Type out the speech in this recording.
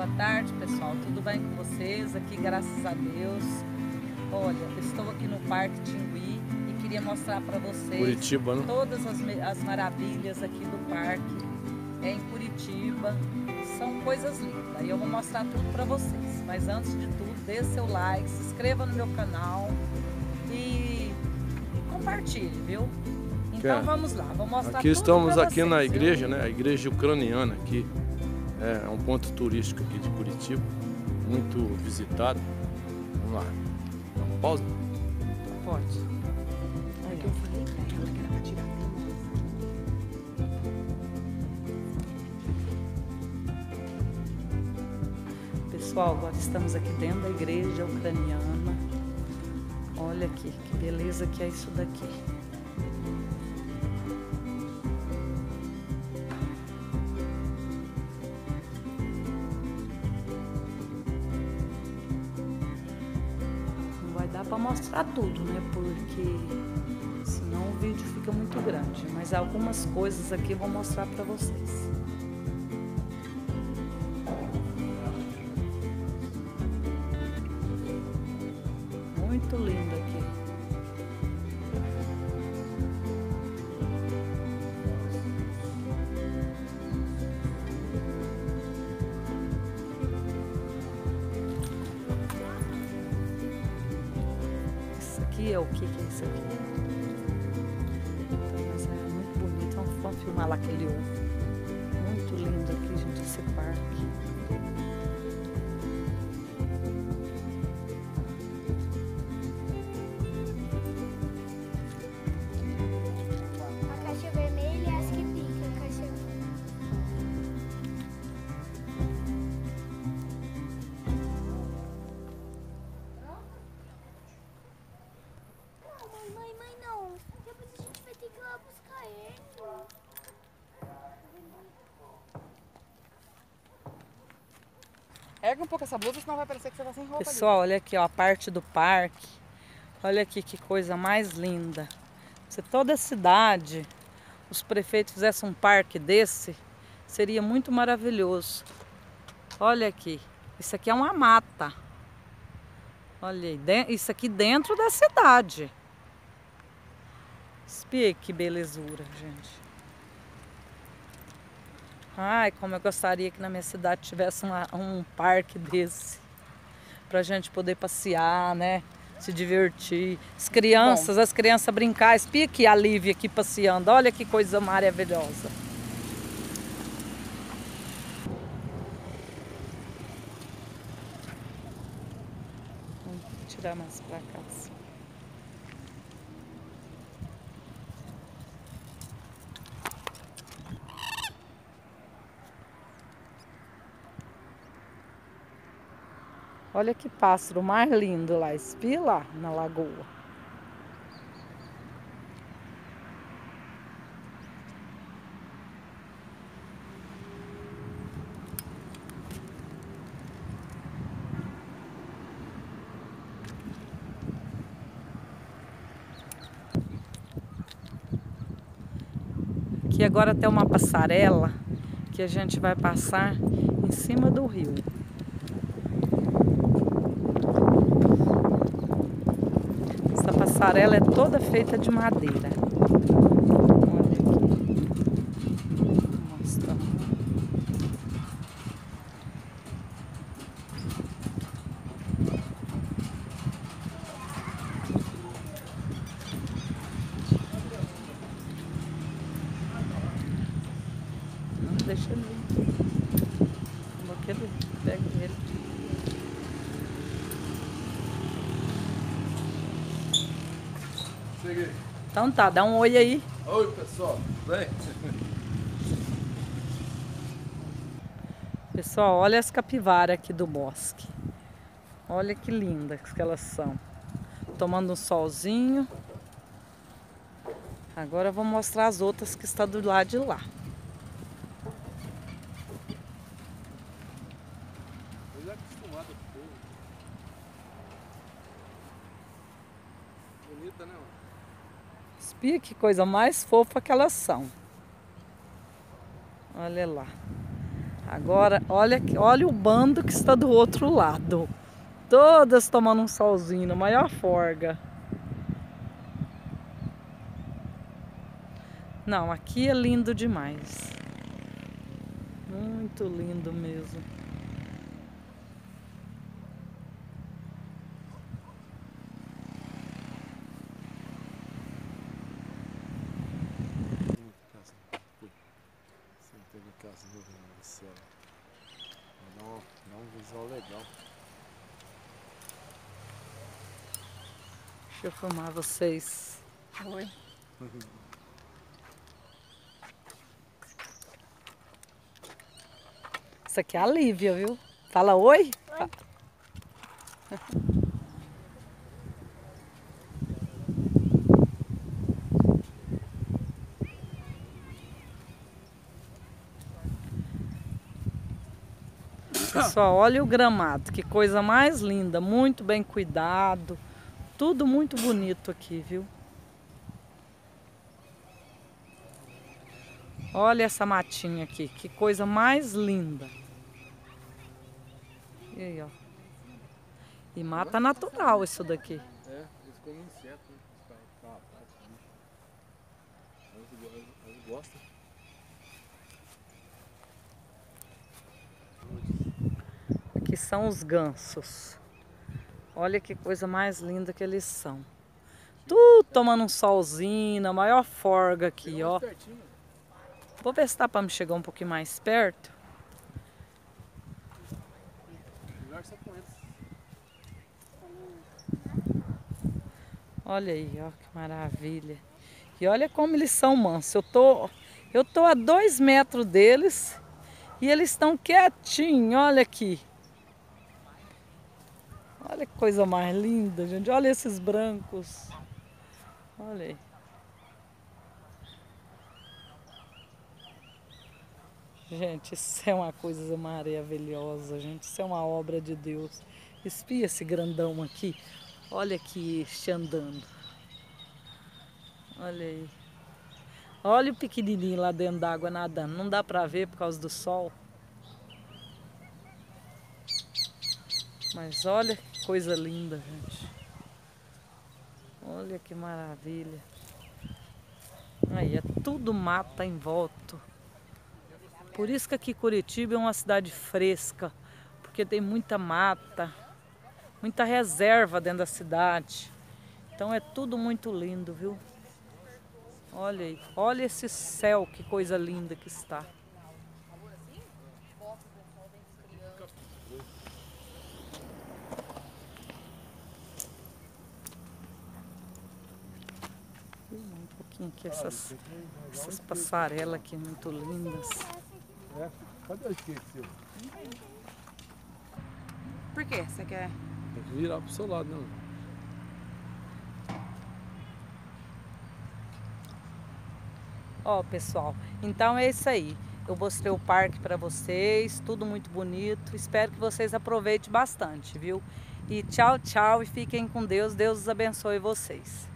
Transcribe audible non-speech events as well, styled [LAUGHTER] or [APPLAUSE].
Boa tarde, pessoal. Tudo bem com vocês? Aqui, graças a Deus. Olha, estou aqui no Parque Tingui e queria mostrar para vocês Curitiba, né? todas as, as maravilhas aqui do parque. É em Curitiba. São coisas lindas. E eu vou mostrar tudo para vocês. Mas antes de tudo, dê seu like, se inscreva no meu canal e, e compartilhe, viu? Então Quer? vamos lá, vou mostrar Aqui estamos aqui vocês, na viu? igreja, né? A igreja ucraniana aqui. É um ponto turístico aqui de Curitiba. Muito visitado. Vamos lá. Dá um pausa. Pode. Porque eu falei pra ela que era pra tirar Pessoal, agora estamos aqui dentro da igreja ucraniana. Olha aqui, que beleza que é isso daqui. Mostrar tudo, né? Porque senão o vídeo fica muito grande. Mas algumas coisas aqui eu vou mostrar para vocês. Muito lindo o que, é isso aqui? Então, mas é muito bonito. Vamos, vamos filmar lá aquele ovo. Muito lindo aqui, gente, esse parque. Erga um pouco essa blusa, senão vai parecer que você tá sem roupa Pessoal, olha aqui, ó, a parte do parque. Olha aqui que coisa mais linda. Se toda a cidade, os prefeitos fizessem um parque desse, seria muito maravilhoso. Olha aqui, isso aqui é uma mata. Olha isso aqui dentro da cidade. Espia que belezura, gente. Ai, como eu gostaria que na minha cidade tivesse uma- um parque desse. Pra gente poder passear, né? Se divertir. As crianças, as crianças brincar. Espia aqui a Lívia aqui passeando. Olha que coisa maravilhosa. Vamos tirar mais pra cá. assim. Olha que pássaro mais lindo lá, espia lá na lagoa. Aqui agora tem uma passarela que a gente vai passar em cima do rio. Essa passarela é toda feita de madeira. Olha aqui. Mostra. Não deixa ele. vir. Como aquele pega ele. Cheguei. Então tá, dá um oi aí. Oi, pessoal. Tudo bem? Pessoal, olha as capivaras aqui do bosque. Olha que lindas que elas são. Tomando um solzinho. Agora eu vou mostrar as outras que estão do lado de lá. Bonita, né, mano? Espia que coisa mais fofa que elas são. Olha lá. Agora, olha, olha o bando que está do outro lado. Todas tomando um solzinho, maior forga. Não, aqui é lindo demais. Muito lindo mesmo. Sim, teve aquelas nuvens no céu. Dá um, dá um visual legal. Deixa eu filmar vocês. Oi. Isso aqui é a Lívia, viu? Fala oi. Fa- [LAUGHS] Pessoal, olha o gramado, que coisa mais linda, muito bem cuidado, tudo muito bonito aqui, viu? Olha essa matinha aqui, que coisa mais linda. E aí, ó. E mata natural isso daqui. É, eles comem inseto, né? Eles, go- são os gansos. Olha que coisa mais linda que eles são. Tudo tomando um solzinho, na maior forga aqui, ó. Vou ver se dá pra me chegar um pouquinho mais perto. Olha aí, ó, que maravilha. E olha como eles são mansos. Eu tô, eu tô a dois metros deles e eles estão quietinhos. Olha aqui. Olha que coisa mais linda, gente. Olha esses brancos. Olha aí. Gente, isso é uma coisa maravilhosa, gente. Isso é uma obra de Deus. Espia esse grandão aqui. Olha aqui este andando. Olha aí. Olha o pequenininho lá dentro d'água nadando. Não dá pra ver por causa do sol. Mas olha coisa linda, gente. Olha que maravilha. Aí é tudo mata em volta. Por isso que aqui Curitiba é uma cidade fresca, porque tem muita mata, muita reserva dentro da cidade. Então é tudo muito lindo, viu? Olha aí, olha esse céu, que coisa linda que está. Um pouquinho aqui essas, essas passarelas aqui muito lindas. É. Cadê o? Por quê? Você quer? Tem que virar pro seu lado, não. Ó, pessoal, então é isso aí. Eu mostrei o parque para vocês, tudo muito bonito. Espero que vocês aproveitem bastante, viu? E tchau, tchau e fiquem com Deus. Deus os abençoe vocês.